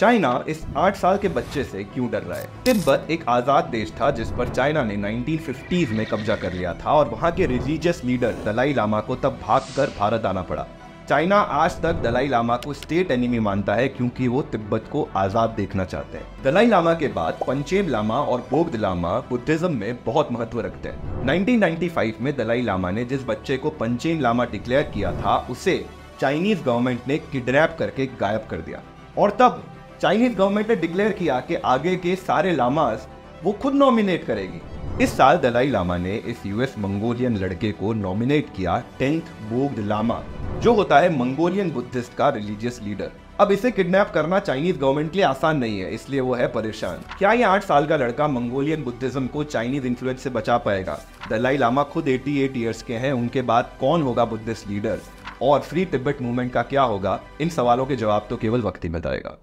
China इस आठ साल के बच्चे से क्यों डर रहा है? तिब्बत एक आज़ाद देश था जिस पर चाइना ने 1950s में कब्जा कर लिया था और वहाँ के रिलीजियस लीडर दलाई लामा को तब भागकर भारत आना पड़ा। चाइना आज तक दलाई लामा को स्टेट एनिमी मानता है क्योंकि वो तिब्बत को आज़ाद देखना चाहते हैं। दलाई लामा के बाद पंचेम लामा और बोग्द लामा बुद्धिज्म में बहुत महत्व रखते हैं। 1995 में दलाई लामा ने जिस बच्चे को पंचेम लामा डिक्लेयर किया था, उसे चाइनीज़ गवर्नमेंट ने किडनैप करके गायब कर दिया। और तब चाइनीज़ गवर्नमेंट ने डिक्लेयर किया कि आगे के सारे लामास वो खुद नॉमिनेट करेगी। इस साल दलाई लामा ने इस यूएस मंगोलियन लड़के को नॉमिनेट किया टेंथ बोग्ड लामा, जो होता है मंगोलियन बुद्धिस्ट का रिलीजियस लीडर। अब इसे किडनैप करना चाइनीज़ गवर्नमेंट के लिए आसान नहीं है, इसलिए वो है परेशान। क्या ये आठ साल का लड़का मंगोलियन बुद्धिज्म को चाइनीज़ इन्फ्लुएंस से बचा पाएगा? दलाई लामा खुद 88 इयर्स के हैं, उनके बाद कौन होगा बुद्धिस्ट लीडर? और फ्री तिब्बत मूवमेंट का क्या होगा? इन सवालों के जवाब तो केवल वक्त ही बताएगा